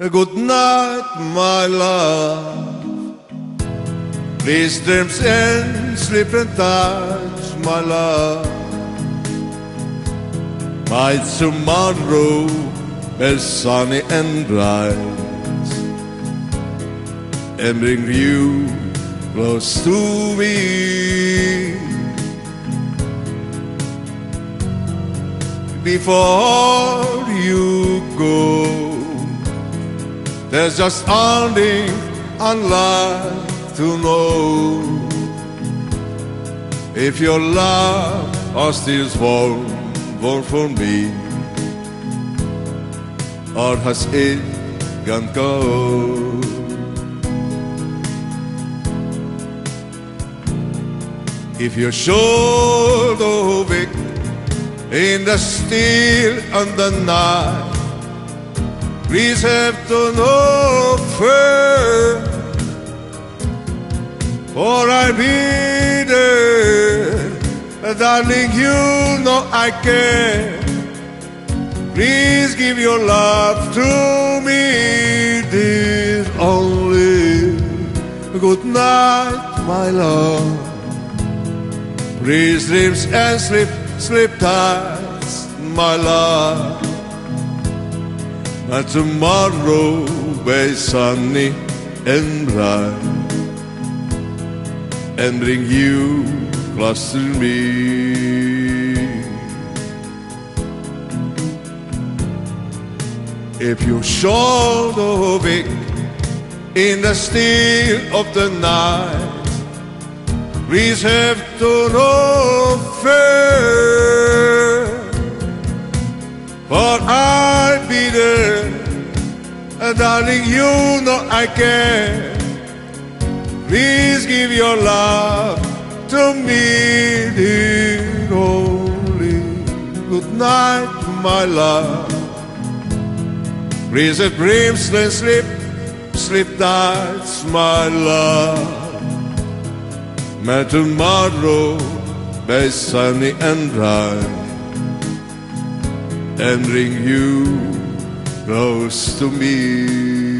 Good night, my love. Please dreams and sleep and touch, my love. My tomorrow is sunny and bright, and bring you close to me. Before you go. There's just one thing I'd to know If your love are still warm, warm for me Or has it gone cold? If you're sure weak in the still and the night Please have to know first, for I'll be there, darling. You know I care. Please give your love to me, this only. Good night, my love. Please dreams and sleep, sleep tight, my love. And tomorrow be sunny and bright and bring you close to me. If you're short of in the still of the night, please have to know darling, you know I care. Please give your love to me, dear only. Good night, my love. Please, dreams then sleep, sleep that's my love. May tomorrow be sunny and bright and bring you close to me.